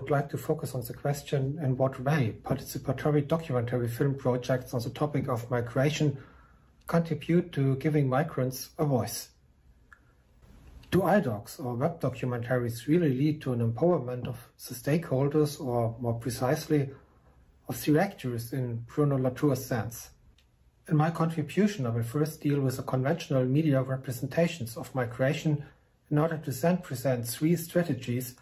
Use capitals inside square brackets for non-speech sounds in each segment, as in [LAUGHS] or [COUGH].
would like to focus on the question in what way participatory documentary film projects on the topic of migration contribute to giving migrants a voice. Do iDocs or web documentaries really lead to an empowerment of the stakeholders or, more precisely, of the actors in Bruno Latour's sense? In my contribution, I will first deal with the conventional media representations of migration in order to then present three strategies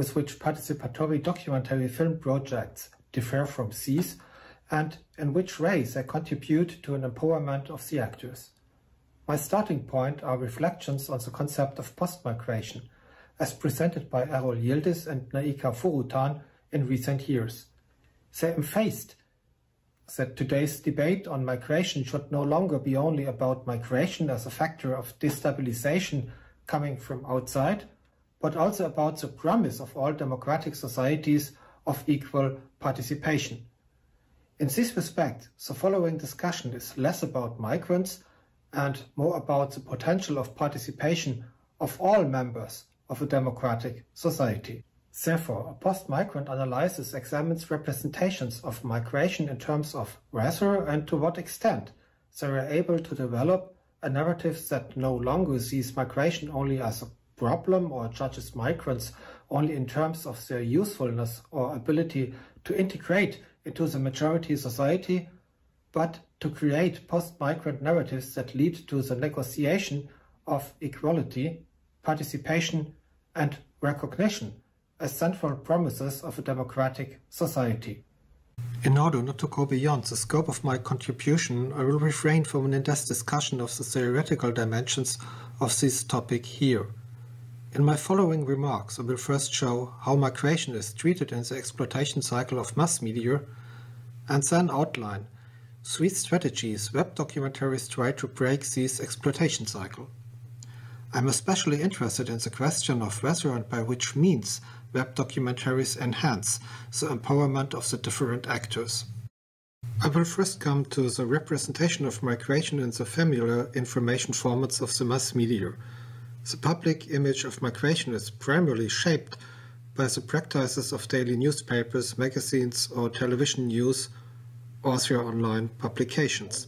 with which participatory documentary film projects differ from these and in which ways they contribute to an empowerment of the actors. My starting point are reflections on the concept of post-migration, as presented by Erol Yildiz and Naika Foroutan in recent years. They emphasized that today's debate on migration should no longer be only about migration as a factor of destabilization coming from outside, but also about the promise of all democratic societies of equal participation. In this respect, the following discussion is less about migrants and more about the potential of participation of all members of a democratic society. Therefore, a post-migrant analysis examines representations of migration in terms of whether and to what extent they are able to develop a narrative that no longer sees migration only as a problem or judges migrants only in terms of their usefulness or ability to integrate into the majority society, but to create post-migrant narratives that lead to the negotiation of equality, participation and recognition as central promises of a democratic society. In order not to go beyond the scope of my contribution, I will refrain from an in-depth discussion of the theoretical dimensions of this topic here. In my following remarks, I will first show how migration is treated in the exploitation cycle of mass media, and then outline three strategies web documentaries try to break this exploitation cycle. I'm especially interested in the question of whether and by which means web documentaries enhance the empowerment of the different actors. I will first come to the representation of migration in the familiar information formats of the mass media, the public image of migration is primarily shaped by the practices of daily newspapers, magazines, or television news, or their online publications.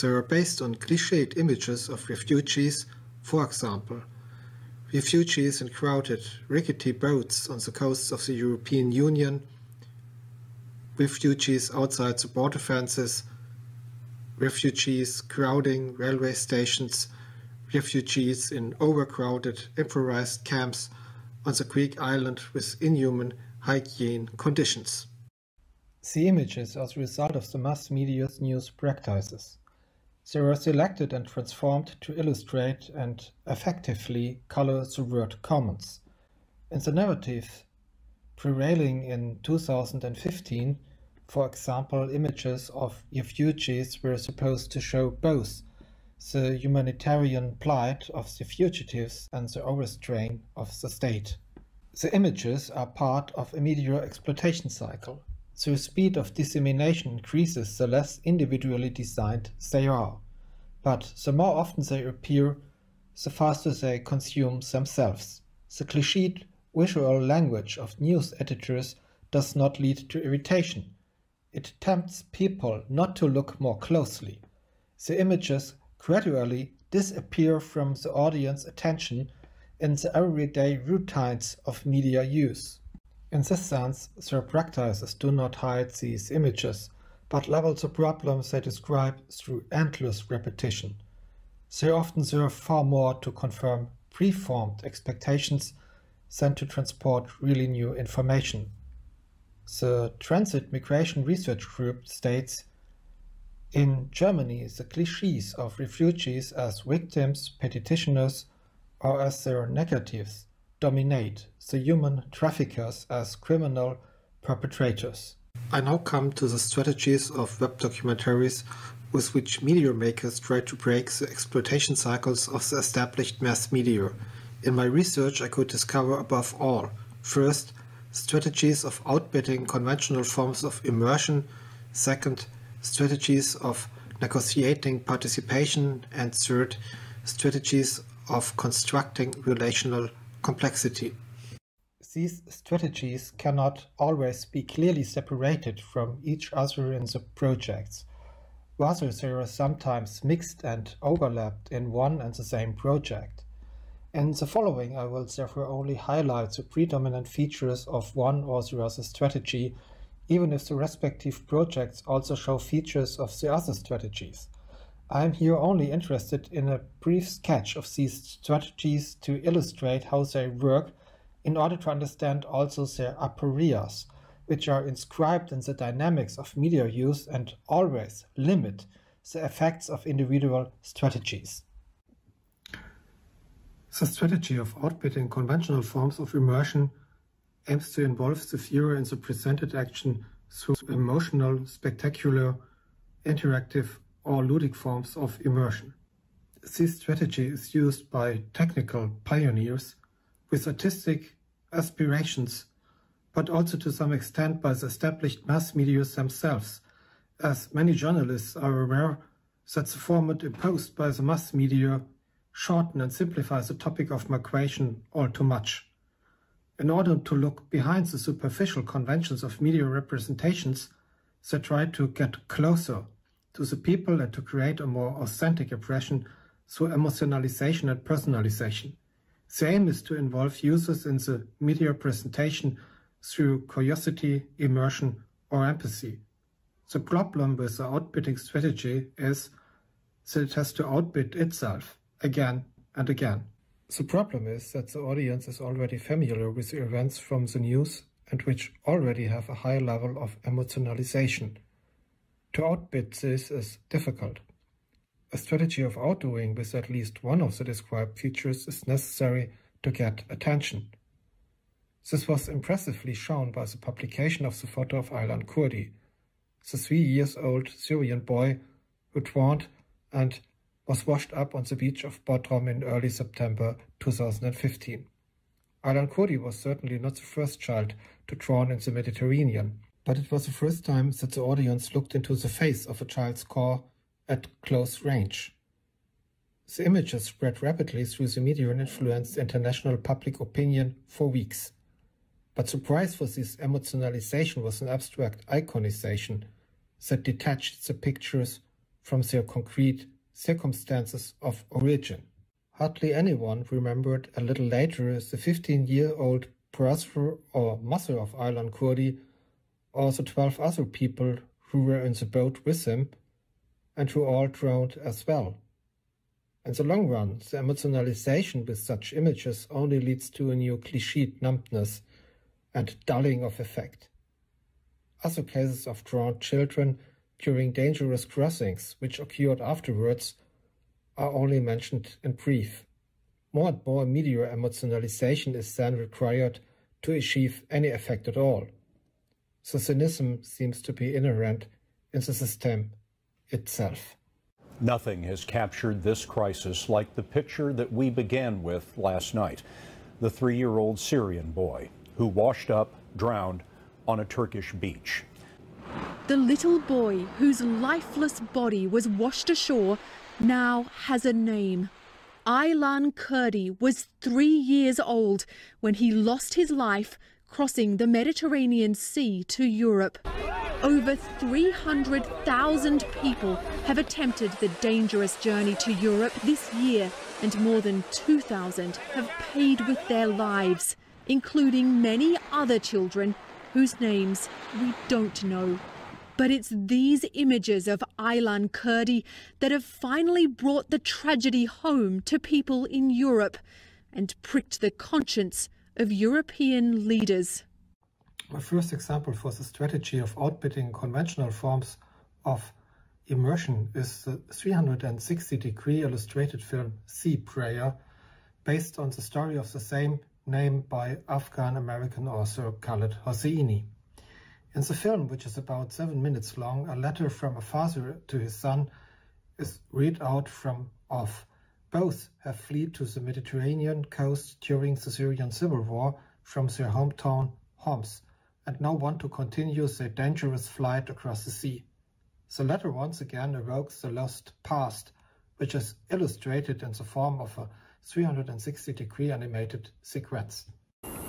They are based on cliched images of refugees, for example, refugees in crowded, rickety boats on the coasts of the European Union, refugees outside the border fences, refugees crowding railway stations, refugees in overcrowded, improvised camps on the Greek island with inhuman hygiene conditions. The images are the result of the mass media's news practices. They were selected and transformed to illustrate and effectively color the word commons. In the narrative prevailing in 2015, for example, images of refugees were supposed to show both the humanitarian plight of the fugitives and the overstrain of the state. The images are part of a media exploitation cycle. The speed of dissemination increases the less individually designed they are, but the more often they appear, the faster they consume themselves. The cliched visual language of news editors does not lead to irritation. It tempts people not to look more closely. The images gradually disappear from the audience attention in the everyday routines of media use. In this sense, their practices do not hide these images, but level the problems they describe through endless repetition. They often serve far more to confirm preformed expectations than to transport really new information. The Transit Migration Research Group states in Germany, the cliches of refugees as victims, petitioners, or as their negatives dominate the human traffickers as criminal perpetrators. I now come to the strategies of web documentaries with which media makers try to break the exploitation cycles of the established mass media. In my research, I could discover above all, first, strategies of outbidding conventional forms of immersion, second, strategies of negotiating participation, and third, strategies of constructing relational complexity. these strategies cannot always be clearly separated from each other in the projects. Rather, they are sometimes mixed and overlapped in one and the same project. In the following, I will therefore only highlight the predominant features of one or the other strategy, even if the respective projects also show features of the other strategies. I am here only interested in a brief sketch of these strategies to illustrate how they work in order to understand also their aporias, which are inscribed in the dynamics of media use and always limit the effects of individual strategies. The strategy of outbidding conventional forms of immersion aims to involve the viewer in the presented action through emotional, spectacular, interactive, or ludic forms of immersion. This strategy is used by technical pioneers with artistic aspirations, but also to some extent by the established mass media themselves, as many journalists are aware that the format imposed by the mass media shorten and simplify the topic of migration all too much. In order to look behind the superficial conventions of media representations, they try to get closer to the people and to create a more authentic impression through emotionalization and personalization. The aim is to involve users in the media presentation through curiosity, immersion, or empathy. The problem with the outbidding strategy is that it has to outbid itself again and again. The problem is that the audience is already familiar with the events from the news and which already have a high level of emotionalization. To outbid this is difficult. A strategy of outdoing with at least one of the described features is necessary to get attention. This was impressively shown by the publication of the photo of Aylan Kurdi, the three years old Syrian boy who drowned and was washed up on the beach of Bodrum in early September 2015. Alan Kurdi was certainly not the first child to drown in the Mediterranean, but it was the first time that the audience looked into the face of a child's core at close range. The images spread rapidly through the media and influenced international public opinion for weeks. But the price for this emotionalization was an abstract iconization that detached the pictures from their concrete circumstances of origin. Hardly anyone remembered a little later the 15-year-old brother or mother of Aylan Kurdi or the 12 other people who were in the boat with him and who all drowned as well. In the long run, the emotionalization with such images only leads to a new cliched numbness and dulling of effect. Other cases of drowned children during dangerous crossings, which occurred afterwards, are only mentioned in brief. More and more media emotionalization is then required to achieve any effect at all. So cynicism seems to be inherent in the system itself. Nothing has captured this crisis like the picture that we began with last night. The three year old Syrian boy who washed up, drowned on a Turkish beach. The little boy whose lifeless body was washed ashore now has a name. Aylan Kurdi was three years old when he lost his life crossing the Mediterranean Sea to Europe. Over 300,000 people have attempted the dangerous journey to Europe this year, and more than 2,000 have paid with their lives, including many other children whose names we don't know. But it's these images of Aylan Kurdi that have finally brought the tragedy home to people in Europe and pricked the conscience of European leaders. My first example for the strategy of outbidding conventional forms of immersion is the 360-degree illustrated film Sea Prayer, based on the story of the same name by Afghan-American author Khaled Hosseini. In the film, which is about seven minutes long, a letter from a father to his son is read out from off. Both have fled to the Mediterranean coast during the Syrian civil war from their hometown Homs and now want to continue their dangerous flight across the sea. The letter once again evokes the lost past, which is illustrated in the form of a 360-degree animated sequence.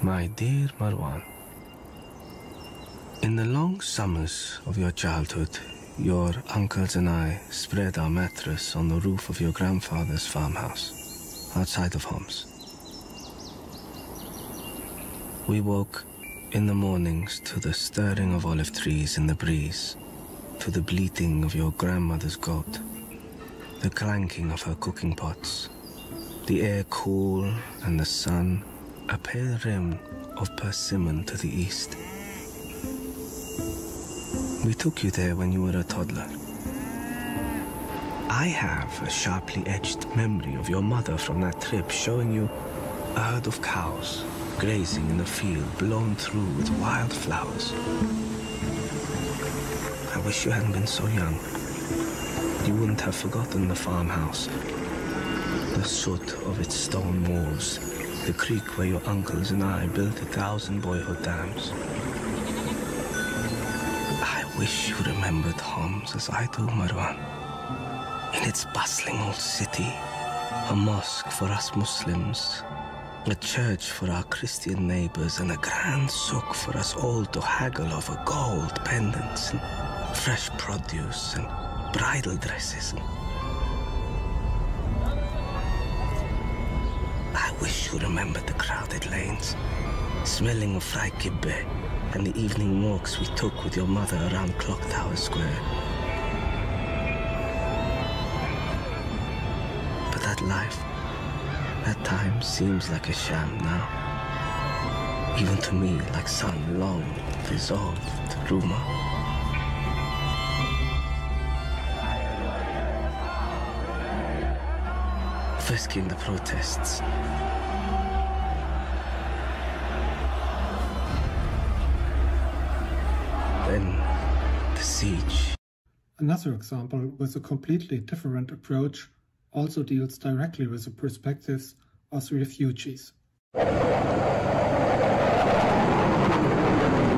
My dear Marwan, in the long summers of your childhood, your uncles and I spread our mattress on the roof of your grandfather's farmhouse, outside of Homs. We woke in the mornings to the stirring of olive trees in the breeze, to the bleating of your grandmother's goat, the clanking of her cooking pots, the air cool and the sun a pale rim of persimmon to the east. We took you there when you were a toddler. I have a sharply edged memory of your mother from that trip showing you a herd of cows grazing in a field blown through with wild flowers. I wish you hadn't been so young. You wouldn't have forgotten the farmhouse, the soot of its stone walls, the creek where your uncles and I built a thousand boyhood dams. I wish you remembered Homs as I do, Marwan. In its bustling old city, a mosque for us Muslims, a church for our Christian neighbors, and a grand souk for us all to haggle over gold pendants and fresh produce and bridal dresses. I wish you remembered the crowded lanes, smelling of fried kibbeh, and the evening walks we took with your mother around Clock Tower Square. But that life, that time seems like a sham now. Even to me, like some long, dissolved rumor. First came the protests. Another example with a completely different approach also deals directly with the perspectives of the refugees.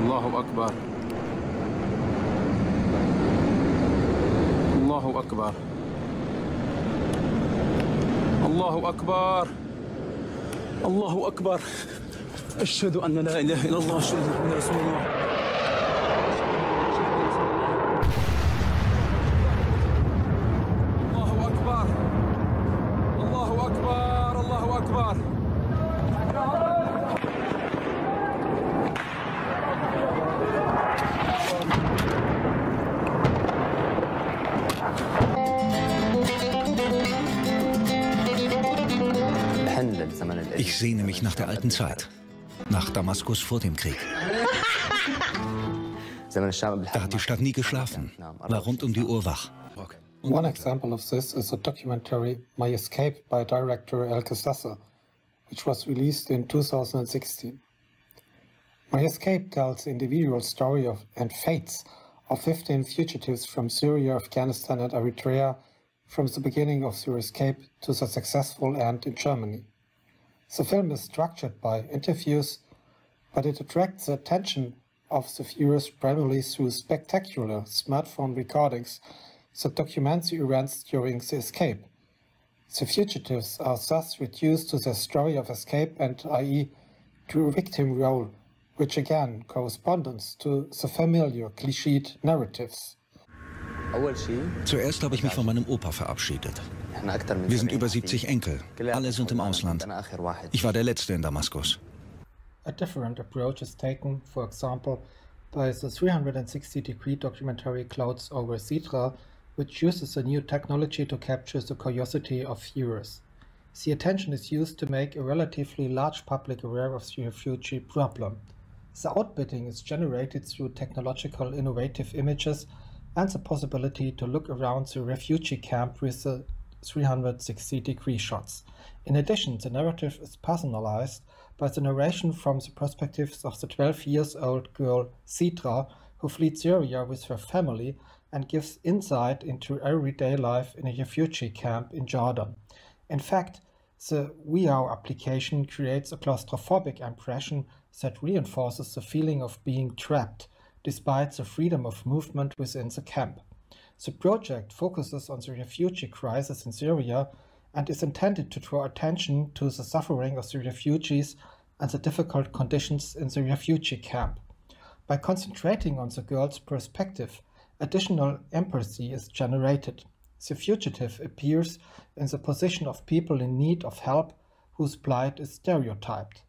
Allahu Akbar. Allahu Akbar. Allahu Akbar. Allahu Akbar. أشهد أن لا إله إلا الله أشهد أن رسول الله الله Nach der alten Zeit. Nach Damaskus vor dem Krieg. Da hat die Stadt nie geschlafen, war rund um die Uhr wach. One example of this is the documentary My Escape by director El Kasassa, which was released in 2016. My Escape tells the individual story of and fates of 15 fugitives from Syria, Afghanistan and Eritrea from the beginning of their escape to the successful end in Germany. The film is structured by interviews, but it attracts the attention of the viewers primarily through spectacular smartphone recordings that document the events during the escape. The fugitives are thus reduced to their story of escape and i.e. to a victim role, which again corresponds to the familiar cliched narratives. Zuerst habe ich mich von meinem Opa verabschiedet. Wir sind über 70 Enkel. Alle sind im Ausland. Ich war der Letzte in Damaskus. A different approach is taken, for example, by the 360-degree documentary Clouds over Sidra, which uses a new technology to capture the curiosity of viewers. The attention is used to make a relatively large public aware of the refugee problem. The outbidding is generated through technological innovative images and the possibility to look around the refugee camp with the 360 degree shots. In addition, the narrative is personalized by the narration from the perspectives of the 12 years old girl Sidra, who flees Syria with her family and gives insight into everyday life in a refugee camp in Jordan. In fact, the WeHow application creates a claustrophobic impression that reinforces the feeling of being trapped, despite the freedom of movement within the camp. The project focuses on the refugee crisis in Syria and is intended to draw attention to the suffering of the refugees and the difficult conditions in the refugee camp. By concentrating on the girl's perspective, additional empathy is generated. The fugitive appears in the position of people in need of help whose plight is stereotyped.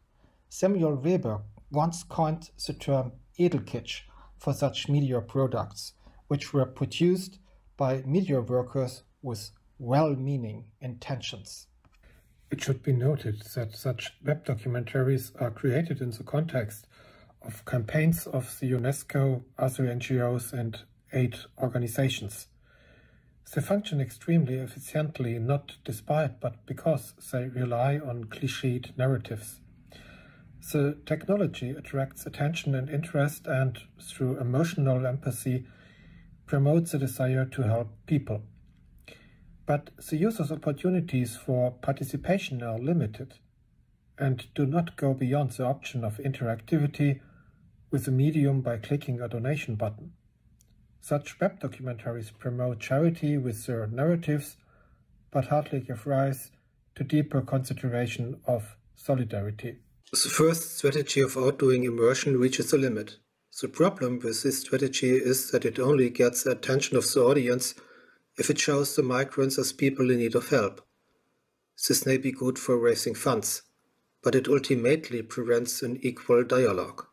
Samuel Weber once coined the term Edelkitsch for such media products, which were produced by media workers with well-meaning intentions. It should be noted that such web documentaries are created in the context of campaigns of the UNESCO, other NGOs and aid organizations. They function extremely efficiently, not despite, but because they rely on cliched narratives. The technology attracts attention and interest and, through emotional empathy, promotes the desire to help people. But the user's opportunities for participation are limited and do not go beyond the option of interactivity with the medium by clicking a donation button. Such web documentaries promote charity with their narratives, but hardly give rise to deeper consideration of solidarity. The first strategy of outdoing immersion reaches a limit. The problem with this strategy is that it only gets the attention of the audience if it shows the migrants as people in need of help. This may be good for raising funds, but it ultimately prevents an equal dialogue.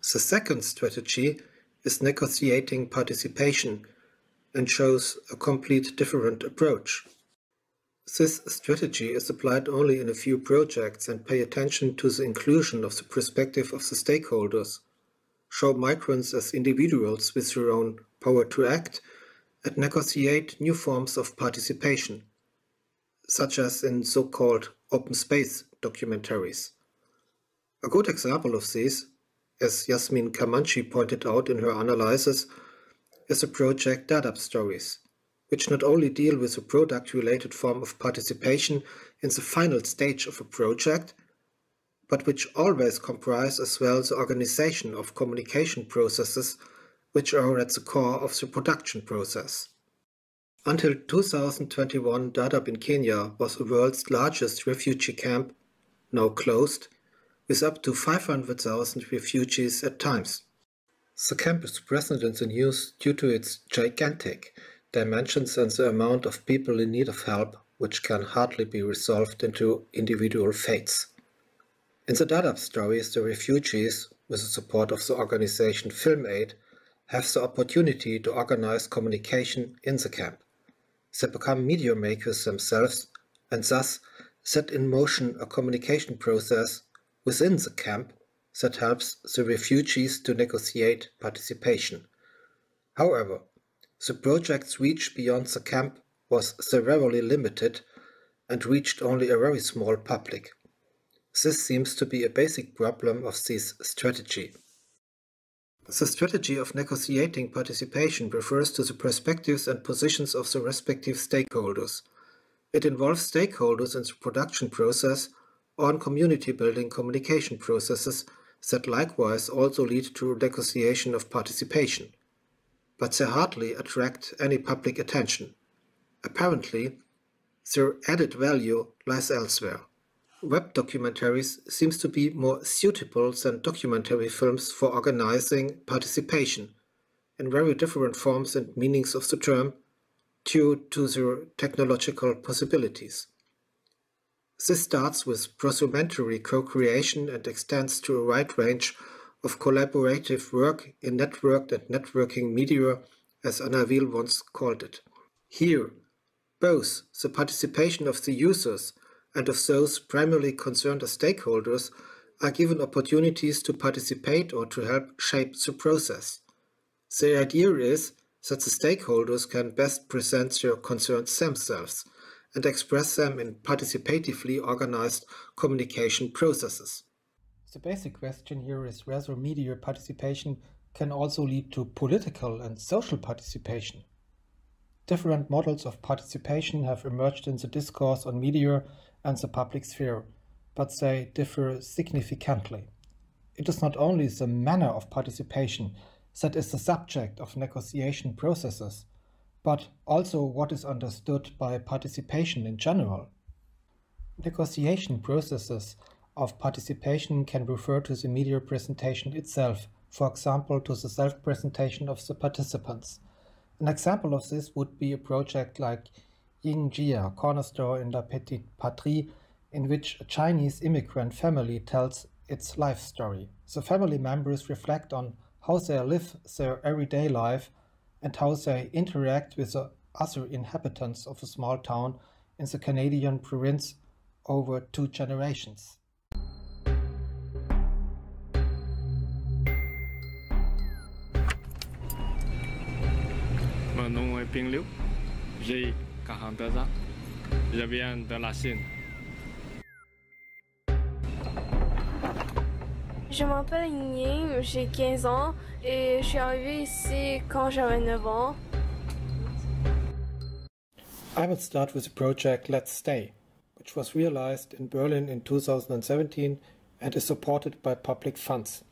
The second strategy is negotiating participation and shows a complete different approach. This strategy is applied only in a few projects and pay attention to the inclusion of the perspective of the stakeholders, show migrants as individuals with their own power to act and negotiate new forms of participation, such as in so-called open space documentaries. A good example of this, as Yasmin Kamanchi pointed out in her analysis, is the project Dadaab Stories, which not only deal with a product-related form of participation in the final stage of a project, but which always comprise as well the organization of communication processes which are at the core of the production process. Until 2021, Dadaab in Kenya was the world's largest refugee camp, now closed, with up to 500,000 refugees at times. The camp is present in the news due to its gigantic dimensions and the amount of people in need of help, which can hardly be resolved into individual fates. In the Dadaab stories, the refugees, with the support of the organization FilmAid, have the opportunity to organize communication in the camp. They become media makers themselves and thus set in motion a communication process within the camp that helps the refugees to negotiate participation. However, the project's reach beyond the camp was severely limited and reached only a very small public. This seems to be a basic problem of this strategy. The strategy of negotiating participation refers to the perspectives and positions of the respective stakeholders. It involves stakeholders in the production process or in community building communication processes that likewise also lead to negotiation of participation. But they hardly attract any public attention. Apparently, their added value lies elsewhere web documentaries seems to be more suitable than documentary films for organizing participation in very different forms and meanings of the term due to their technological possibilities. This starts with prosumentary co-creation and extends to a wide range of collaborative work in networked and networking media, as Anna Wiehl once called it. Here, both the participation of the users and of those primarily concerned as stakeholders are given opportunities to participate or to help shape the process. The idea is that the stakeholders can best present their concerns themselves and express them in participatively organized communication processes. The basic question here is whether media participation can also lead to political and social participation. Different models of participation have emerged in the discourse on media and the public sphere, but they differ significantly. It is not only the manner of participation that is the subject of negotiation processes, but also what is understood by participation in general. Negotiation processes of participation can refer to the media presentation itself, for example to the self-presentation of the participants. An example of this would be a project like Yingjia, corner store in La Petite Patrie, in which a Chinese immigrant family tells its life story. The family members reflect on how they live their everyday life and how they interact with the other inhabitants of a small town in the Canadian province over two generations. Mon nom Ping Liu. J'ai 42 ans. Je viens de la Chine. Je m'appelle Ying, j'ai 15 ans et je suis arrivée ici quand j'avais 9 ans. I will start with the project Let's Stay, which was realized in Berlin in 2017 and is supported by public funds.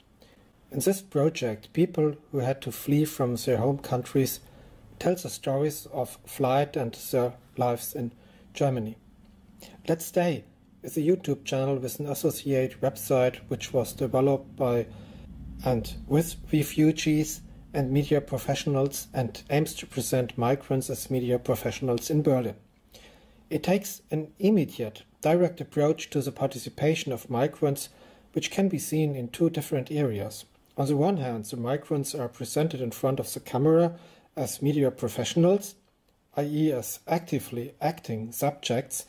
In this project, people who had to flee from their home countries tell the stories of flight and their lives in Germany. Let's Stay is a YouTube channel with an associate website which was developed by and with refugees and media professionals and aims to present migrants as media professionals in Berlin. It takes an immediate, direct approach to the participation of migrants, which can be seen in two different areas. On the one hand, the migrants are presented in front of the camera as media professionals, i.e., as actively acting subjects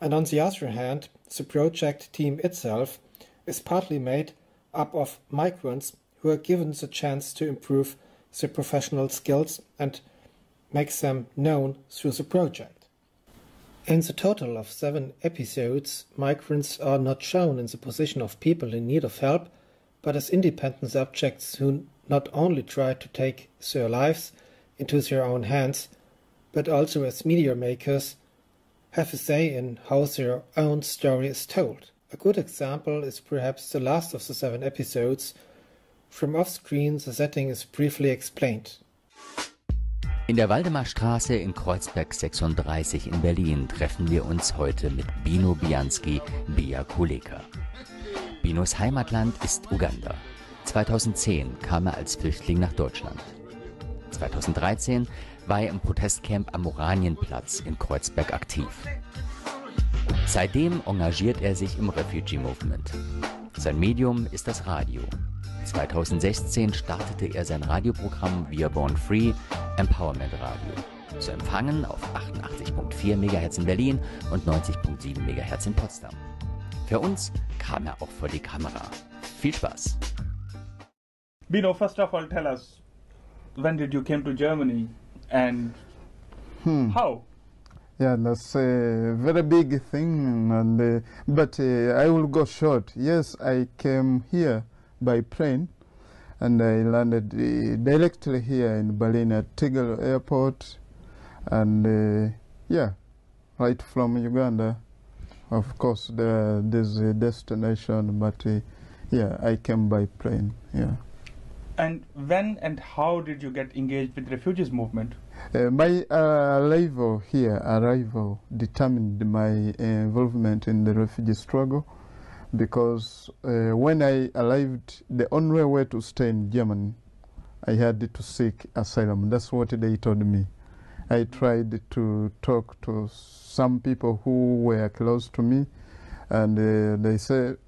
and on the other hand, the project team itself is partly made up of migrants who are given the chance to improve their professional skills and make them known through the project. In the total of seven episodes, migrants are not shown in the position of people in need of help, but as independent subjects who not only try to take their lives into their own hands, but also as media makers have a say in how their own story is told. A good example is perhaps the last of the seven episodes. From off-screen the setting is briefly explained. In der Waldemarstraße in Kreuzberg 36 in Berlin treffen wir uns heute mit Bino Bianski Bia Kuleka. Binos Heimatland ist Uganda. 2010 kam er als Flüchtling nach Deutschland. 2013 war er im Protestcamp am Oranienplatz in Kreuzberg aktiv. Seitdem engagiert er sich im Refugee Movement. Sein Medium ist das Radio. 2016 startete er sein Radioprogramm Are Born Free Empowerment Radio. Zu empfangen auf 88.4 MHz in Berlin und 90.7 MHz in Potsdam. Für uns kam er auch vor die Kamera. Viel Spaß! Bino, first of all, tell us, when did you came to Germany? and hmm. how? Yeah, that's a very big thing, and uh, but uh, I will go short. Yes, I came here by plane, and I landed uh, directly here in Berlin at Tegel Airport, and uh, yeah, right from Uganda. Of course, there, there's a destination, but uh, yeah, I came by plane. Yeah. And when and how did you get engaged with refugees movement? Uh, my uh, arrival here, arrival, determined my involvement in the refugee struggle because uh, when I arrived, the only way to stay in Germany, I had to seek asylum. That's what they told me. I tried to talk to some people who were close to me, and uh, they said,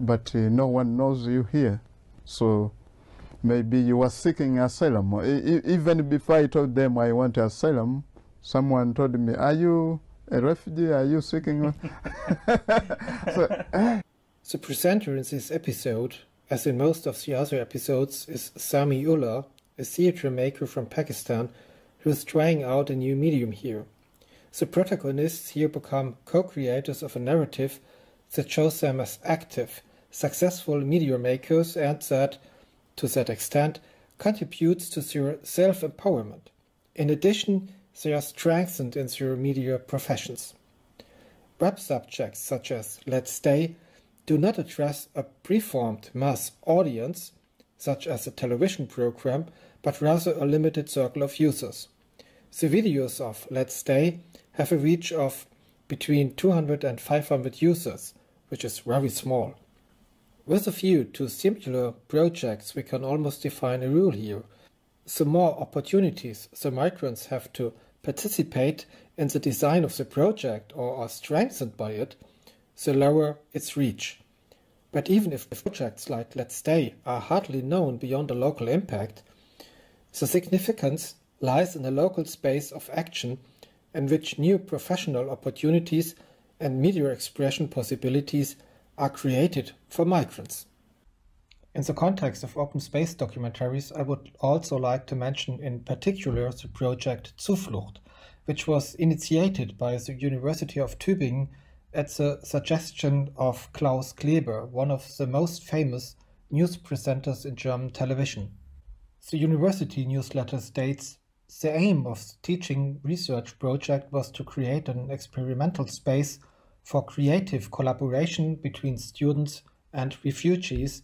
but uh, no one knows you here. So maybe you were seeking asylum. even before I told them I want asylum, someone told me, are you a refugee? Are you seeking [LAUGHS] so, eh. The presenter in this episode, as in most of the other episodes, is Sami Ullah, a theatre maker from Pakistan who is trying out a new medium here. The protagonists here become co-creators of a narrative that shows them as active, successful media makers and that to that extent, contributes to their self-empowerment. In addition, they are strengthened in their media professions. Web subjects such as Let's Stay do not address a preformed mass audience, such as a television program, but rather a limited circle of users. The videos of Let's Stay have a reach of between 200 and 500 users, which is very small. With a view to similar projects, we can almost define a rule here. The more opportunities the migrants have to participate in the design of the project or are strengthened by it, the lower its reach. But even if projects like Let's Stay are hardly known beyond a local impact, the significance lies in a local space of action in which new professional opportunities and media expression possibilities are created for migrants. In the context of open space documentaries, I would also like to mention in particular the project Zuflucht, which was initiated by the University of Tübingen at the suggestion of Klaus Kleber, one of the most famous news presenters in German television. The university newsletter states the aim of the teaching research project was to create an experimental space for creative collaboration between students and refugees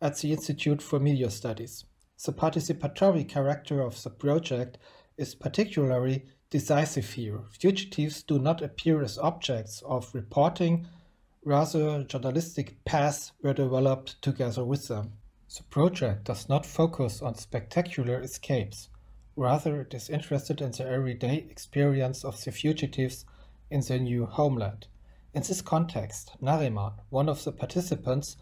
at the Institute for Media Studies. The participatory character of the project is particularly decisive here. Fugitives do not appear as objects of reporting, rather journalistic paths were developed together with them. The project does not focus on spectacular escapes. Rather, it is interested in the everyday experience of the fugitives in their new homeland. In this context, Nariman, one of the participants,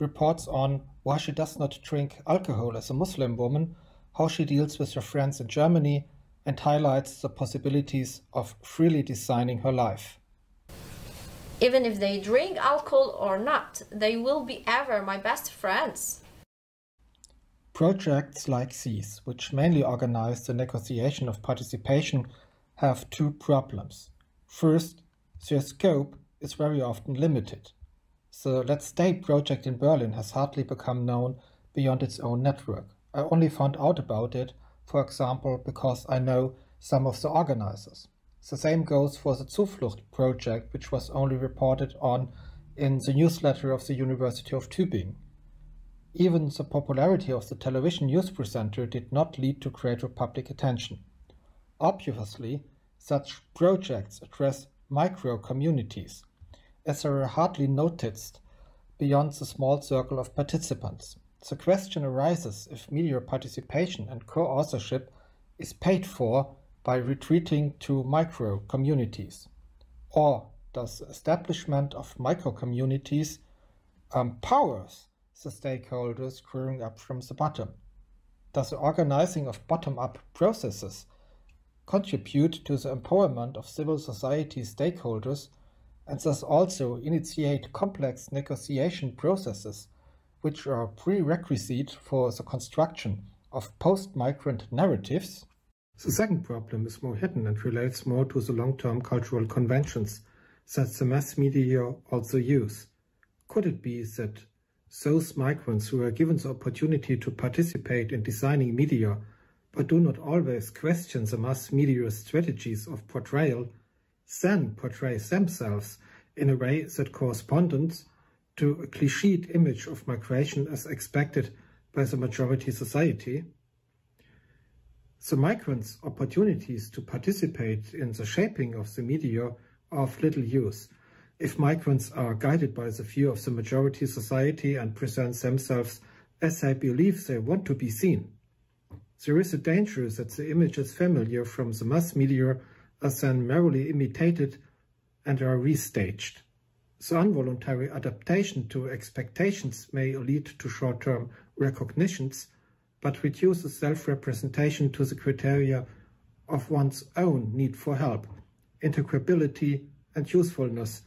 reports on why she does not drink alcohol as a Muslim woman, how she deals with her friends in Germany, and highlights the possibilities of freely designing her life. Even if they drink alcohol or not, they will be ever my best friends. Projects like these, which mainly organize the negotiation of participation, have two problems. First, their scope is very often limited. The Let's Stay project in Berlin has hardly become known beyond its own network. I only found out about it for example, because I know some of the organizers. The same goes for the Zuflucht project, which was only reported on in the newsletter of the University of Tübingen. Even the popularity of the television news presenter did not lead to greater public attention. Obviously, such projects address micro communities, as are hardly noticed beyond the small circle of participants. The question arises if media participation and co-authorship is paid for by retreating to micro-communities. Or does the establishment of micro-communities um, empowers the stakeholders growing up from the bottom? Does the organizing of bottom-up processes contribute to the empowerment of civil society stakeholders and thus also initiate complex negotiation processes which are prerequisite for the construction of post-migrant narratives. The second problem is more hidden and relates more to the long-term cultural conventions that the mass media also use. Could it be that those migrants who are given the opportunity to participate in designing media but do not always question the mass media strategies of portrayal, then portray themselves in a way that corresponds to a cliched image of migration as expected by the majority society, the migrants' opportunities to participate in the shaping of the media are of little use if migrants are guided by the view of the majority society and present themselves as they believe they want to be seen. There is a danger that the image is familiar from the mass media are then merely imitated and are restaged. The involuntary adaptation to expectations may lead to short-term recognitions, but reduces self-representation to the criteria of one's own need for help, integrability and usefulness,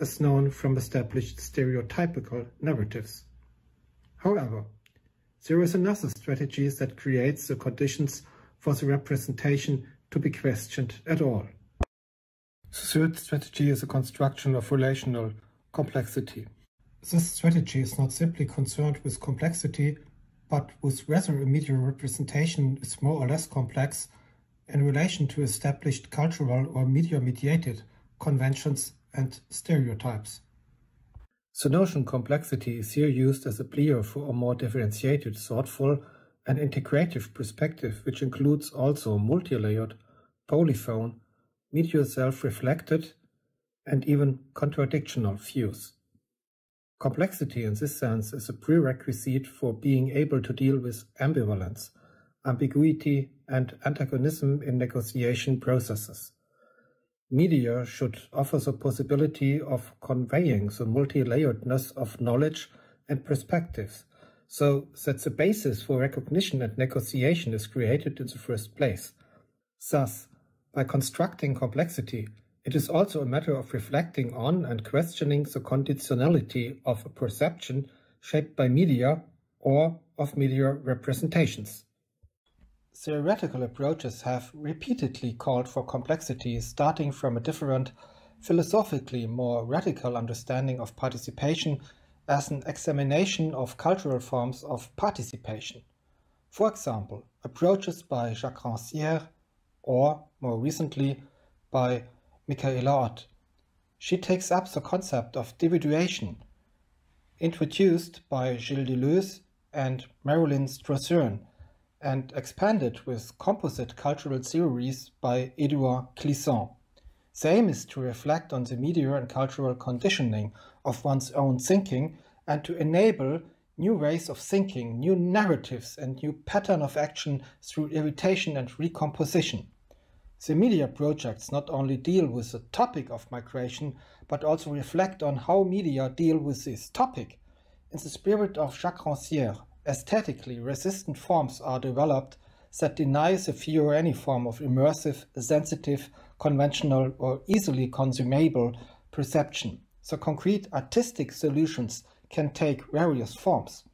as known from established stereotypical narratives. However, there is another strategy that creates the conditions for the representation to be questioned at all. The third strategy is a construction of relational complexity. This strategy is not simply concerned with complexity, but with whether a media representation is more or less complex in relation to established cultural or media-mediated conventions and stereotypes. The notion complexity is here used as a plea for a more differentiated, thoughtful, and integrative perspective, which includes also multi-layered, polyphone, media self-reflected, and even contradictional views. Complexity in this sense is a prerequisite for being able to deal with ambivalence, ambiguity, and antagonism in negotiation processes. Media should offer the possibility of conveying the multi-layeredness of knowledge and perspectives, so that the basis for recognition and negotiation is created in the first place. Thus, by constructing complexity, it is also a matter of reflecting on and questioning the conditionality of a perception shaped by media or of media representations. Theoretical approaches have repeatedly called for complexity starting from a different, philosophically more radical understanding of participation as an examination of cultural forms of participation. For example, approaches by Jacques Rancière or, more recently, by Michaela Ott. She takes up the concept of dividuation, introduced by Gilles Deleuze and Marilyn Strathern, and expanded with composite cultural theories by Edouard Glissant. The aim is to reflect on the media and cultural conditioning of one's own thinking and to enable new ways of thinking, new narratives and new pattern of action through irritation and recomposition. The media projects not only deal with the topic of migration, but also reflect on how media deal with this topic. In the spirit of Jacques Rancière, aesthetically resistant forms are developed that deny the or any form of immersive, sensitive, conventional, or easily consumable perception. So concrete artistic solutions can take various forms.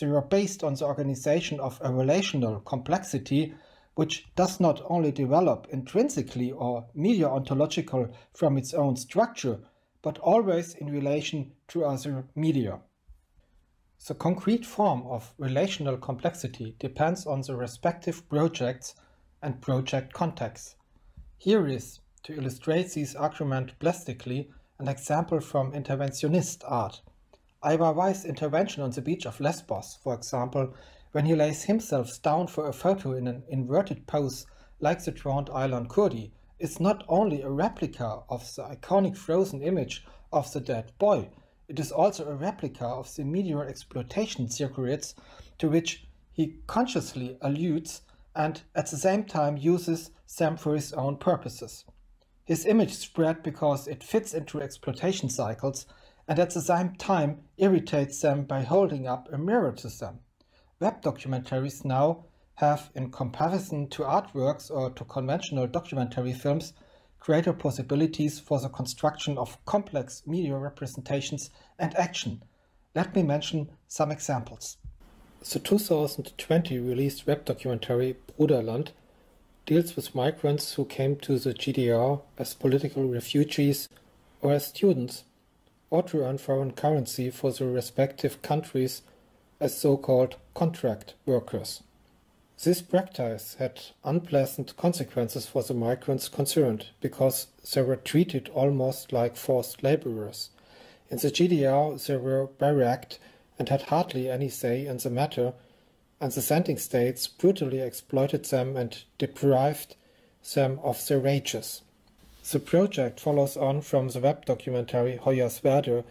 They are based on the organization of a relational complexity which does not only develop intrinsically or media ontological from its own structure, but always in relation to other media. The concrete form of relational complexity depends on the respective projects and project contexts. Here is, to illustrate this argument plastically, an example from interventionist art. Ai Weiwei's intervention on the beach of Lesbos, for example, when he lays himself down for a photo in an inverted pose like the drowned Aylan Kurdi, is not only a replica of the iconic frozen image of the dead boy, it is also a replica of the media exploitation circuits to which he consciously alludes and at the same time uses them for his own purposes. His image spread because it fits into exploitation cycles and at the same time irritates them by holding up a mirror to them. Web documentaries now have, in comparison to artworks or to conventional documentary films, greater possibilities for the construction of complex media representations and action. Let me mention some examples. The 2020 released web documentary Bruderland deals with migrants who came to the GDR as political refugees or as students, or to earn foreign currency for the respective countries as so-called contract workers. This practice had unpleasant consequences for the migrants concerned because they were treated almost like forced laborers. In the GDR they were barracked and had hardly any say in the matter, and the sending states brutally exploited them and deprived them of their wages. The project follows on from the web documentary Hoyerswerda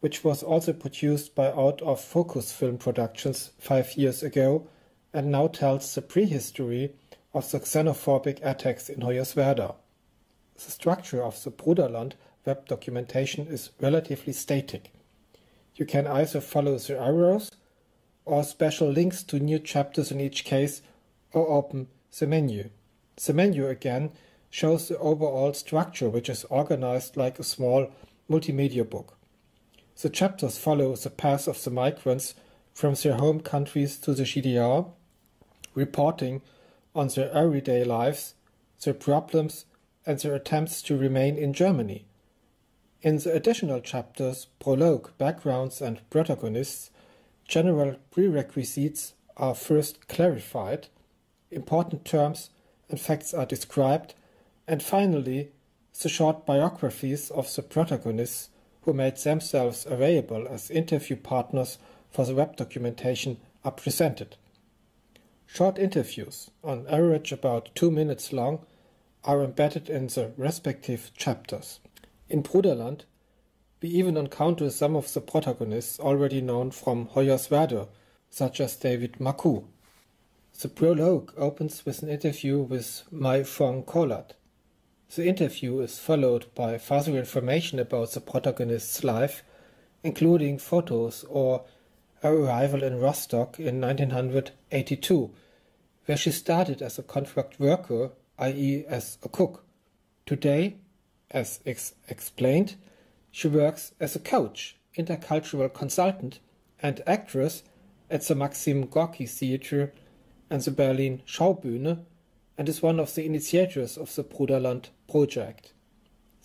which was also produced by Out of Focus Film Productions five years ago and now tells the prehistory of the xenophobic attacks in Hoyerswerda. The structure of the Bruderland web documentation is relatively static. You can either follow the arrows or special links to new chapters in each case or open the menu. The menu again shows the overall structure which is organized like a small multimedia book. The chapters follow the path of the migrants from their home countries to the GDR, reporting on their everyday lives, their problems, and their attempts to remain in Germany. In the additional chapters, prologue, backgrounds, and protagonists, general prerequisites are first clarified, important terms and facts are described, and finally, the short biographies of the protagonists who made themselves available as interview partners for the web documentation are presented. Short interviews, on average about two minutes long, are embedded in the respective chapters. In Bruderland, We even encounter some of the protagonists already known from Hoyerswerda, such as David Macou. The prologue opens with an interview with Mai-Phuong Kollath. The interview is followed by further information about the protagonist's life, including photos or her arrival in Rostock in 1982, where she started as a contract worker, i.e., as a cook. Today, as ex explained, she works as a coach, intercultural consultant, and actress at the Maxim Gorky Theatre and the Berlin Schaubühne, and is one of the initiators of the Bruderland project.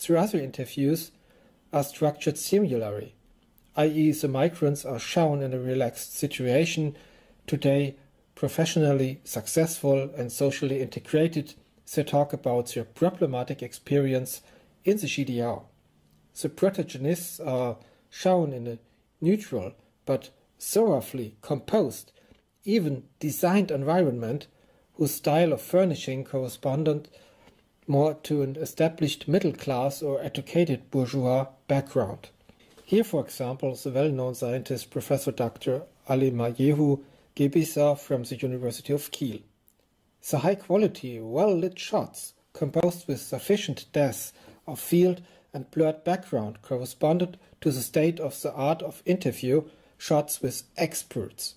The other interviews are structured similarly, i.e., the migrants are shown in a relaxed situation, today professionally successful and socially integrated. They talk about their problematic experience in the GDR. The protagonists are shown in a neutral but thoroughly composed, even designed environment whose style of furnishing corresponded more to an established middle class or educated bourgeois background. Here, for example, the well-known scientist Professor Dr. Ali Alemayehu Gebisa from the University of Kiel. The high-quality, well-lit shots, composed with sufficient depth of field and blurred background, corresponded to the state of the art of interview shots with experts.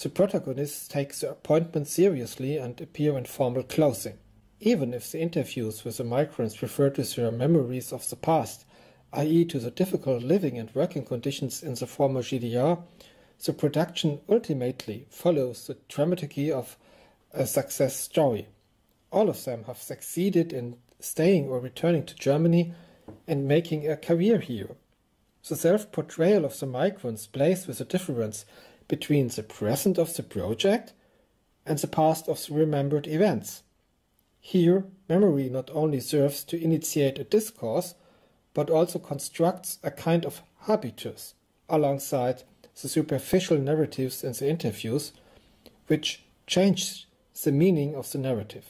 The protagonists take the appointment seriously and appear in formal clothing. Even if the interviews with the migrants refer to their memories of the past, i.e., to the difficult living and working conditions in the former GDR, the production ultimately follows the dramaturgy of a success story. All of them have succeeded in staying or returning to Germany and making a career here. The self portrayal of the migrants plays with the difference between the present of the project and the past of the remembered events. Here, memory not only serves to initiate a discourse, but also constructs a kind of habitus alongside the superficial narratives in the interviews, which change the meaning of the narrative.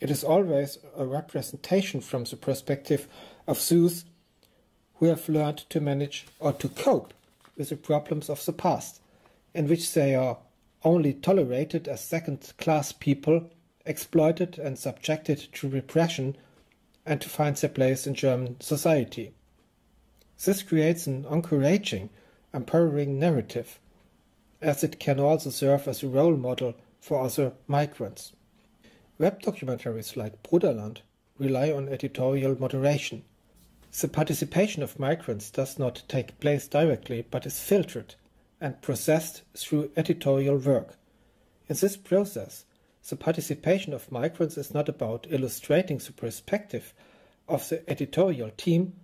It is always a representation from the perspective of those who have learned to manage or to cope with the problems of the past, in which they are only tolerated as second class people, exploited and subjected to repression and to find their place in German society. This creates an encouraging, empowering narrative, as it can also serve as a role model for other migrants. Web documentaries like Bruderland rely on editorial moderation. The participation of migrants does not take place directly but is filtered and processed through editorial work. In this process, the participation of migrants is not about illustrating the perspective of the editorial team,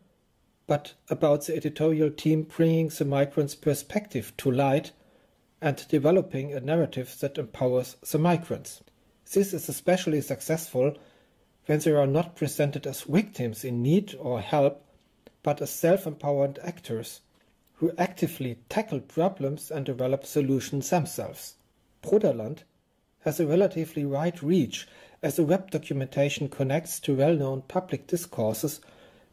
but about the editorial team bringing the migrants' perspective to light and developing a narrative that empowers the migrants. This is especially successful when they are not presented as victims in need or help, but as self-empowered actors who actively tackle problems and develop solutions themselves. Bruderland has a relatively wide reach as the web documentation connects to well-known public discourses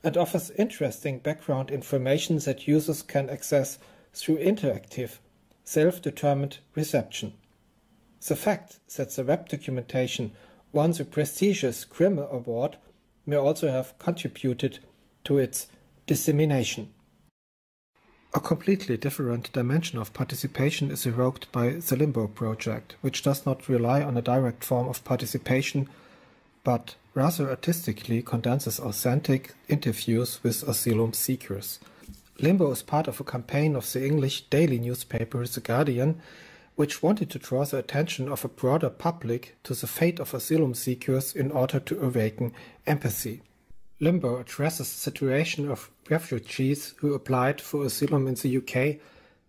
and offers interesting background information that users can access through interactive, self-determined reception. The fact that the web documentation won the prestigious Grimme Award may also have contributed to its dissemination. A completely different dimension of participation is evoked by the Limbo project, which does not rely on a direct form of participation, but rather artistically condenses authentic interviews with asylum seekers. Limbo is part of a campaign of the English daily newspaper The Guardian, which wanted to draw the attention of a broader public to the fate of asylum seekers in order to awaken empathy. Limbo addresses the situation of refugees who applied for asylum in the UK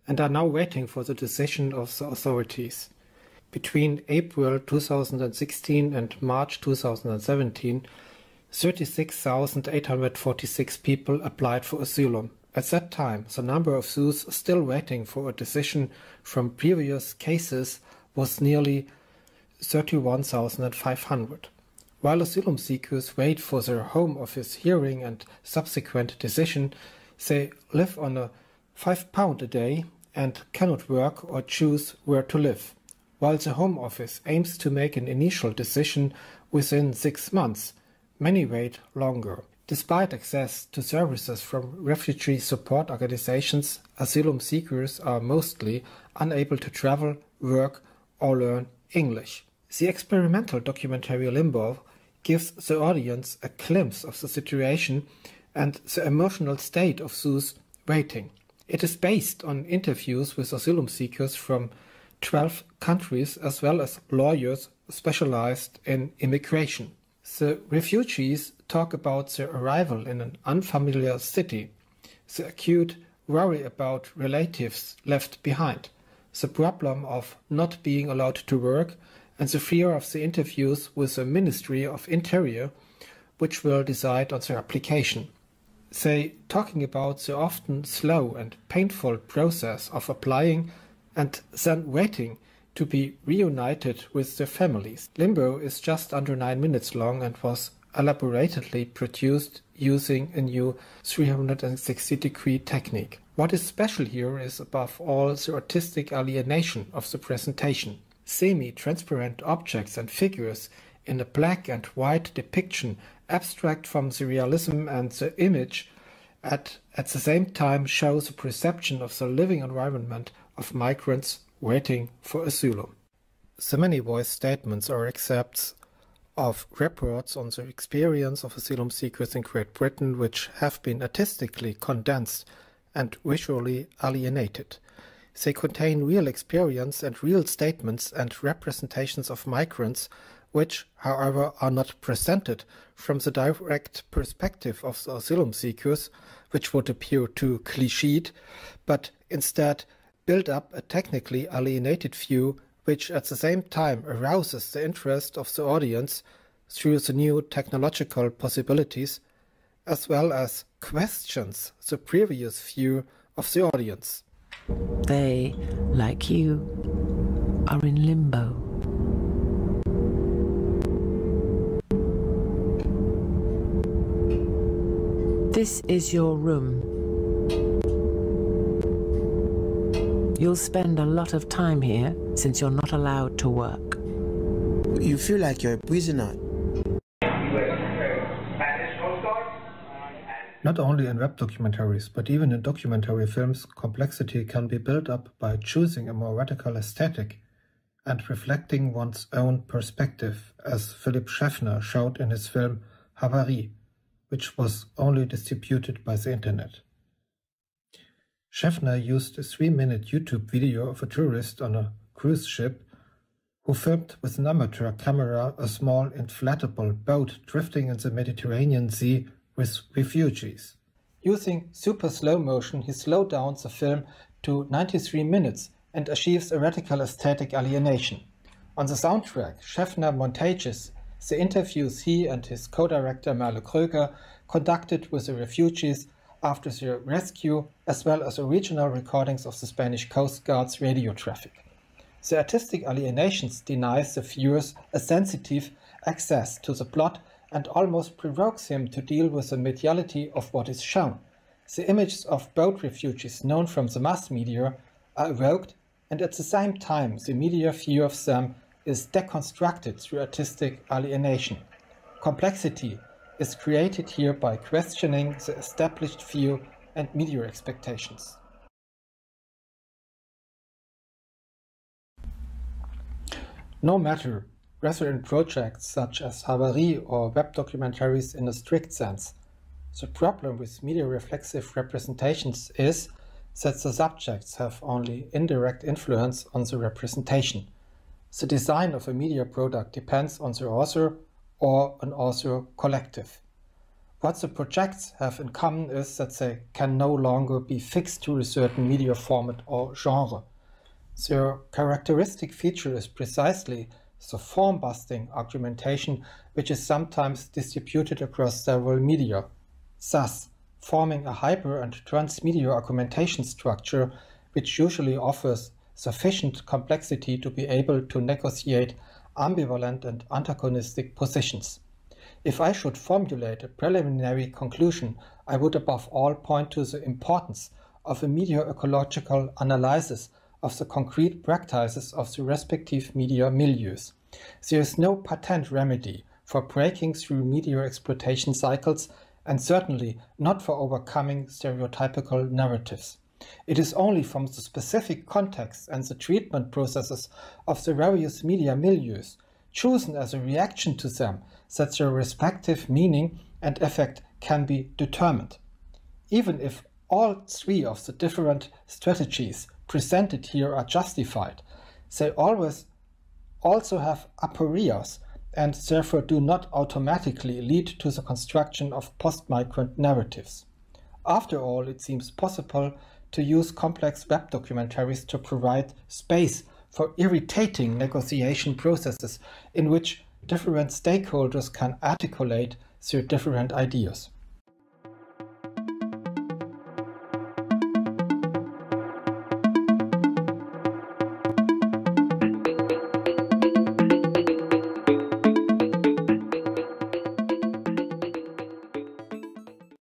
and are now waiting for the decision of the authorities. Between April 2016 and March 2017, 36,846 people applied for asylum. At that time, the number of those still waiting for a decision from previous cases was nearly 31,500. While asylum seekers wait for their Home Office hearing and subsequent decision, They live on a five pound a day and cannot work or choose where to live, while the Home Office aims to make an initial decision within six months. Many wait longer. Despite access to services from refugee support organizations, asylum seekers are mostly unable to travel, work, or learn English. The experimental documentary Limbo gives the audience a glimpse of the situation and the emotional state of those waiting. It is based on interviews with asylum seekers from 12 countries as well as lawyers specialized in immigration. The refugees talk about their arrival in an unfamiliar city, the acute worry about relatives left behind, the problem of not being allowed to work, and the fear of the interviews with the Ministry of Interior, which will decide on their application say, talking about the often slow and painful process of applying and then waiting to be reunited with their families. Limbo is just under nine minutes long and was elaborately produced using a new 360 degree technique. What is special here is above all the artistic alienation of the presentation. Semi transparent objects and figures in a black and white depiction abstract from the realism and the image at, at the same time shows a perception of the living environment of migrants waiting for asylum. The many voice statements are excerpts of reports on the experience of asylum seekers in Great Britain which have been artistically condensed and visually alienated. They contain real experience and real statements and representations of migrants which, however, are not presented from the direct perspective of the asylum seekers, which would appear too cliched, but instead build up a technically alienated view which at the same time arouses the interest of the audience through the new technological possibilities, as well as questions the previous view of the audience. They, like you, are in limbo. This is your room. You'll spend a lot of time here since you're not allowed to work. You feel like you're a prisoner. Not only in web documentaries, but even in documentary films, complexity can be built up by choosing a more radical aesthetic and reflecting one's own perspective, as Philip Scheffner showed in his film Havarie which was only distributed by the internet. Schäffner used a three-minute YouTube video of a tourist on a cruise ship who filmed with an amateur camera a small inflatable boat drifting in the Mediterranean Sea with refugees. Using super slow motion, he slowed down the film to 93 minutes and achieves a radical aesthetic alienation. On the soundtrack, Scheffner montages the interviews he and his co-director Merle Kröger conducted with the refugees after their rescue, as well as original recordings of the Spanish Coast Guard's radio traffic. The artistic alienations denies the viewers a sensitive access to the plot and almost provokes him to deal with the mediality of what is shown. The images of boat refugees known from the mass media are evoked, and at the same time the media view of them is deconstructed through artistic alienation. Complexity is created here by questioning the established view and media expectations. No matter in projects such as Havarie or web documentaries in a strict sense, the problem with media reflexive representations is that the subjects have only indirect influence on the representation the design of a media product depends on the author or an author collective. What the projects have in common is that they can no longer be fixed to a certain media format or genre. Their characteristic feature is precisely the form-busting argumentation which is sometimes distributed across several media, thus forming a hyper and transmedia argumentation structure which usually offers sufficient complexity to be able to negotiate ambivalent and antagonistic positions. If I should formulate a preliminary conclusion I would above all point to the importance of a media-ecological analysis of the concrete practices of the respective media milieus. There is no patent remedy for breaking through media exploitation cycles and certainly not for overcoming stereotypical narratives. It is only from the specific context and the treatment processes of the various media milieus, chosen as a reaction to them, that their respective meaning and effect can be determined. Even if all three of the different strategies presented here are justified, they always also have aporias and therefore do not automatically lead to the construction of post-migrant narratives. After all, it seems possible to use complex web documentaries to provide space for irritating negotiation processes in which different stakeholders can articulate their different ideas.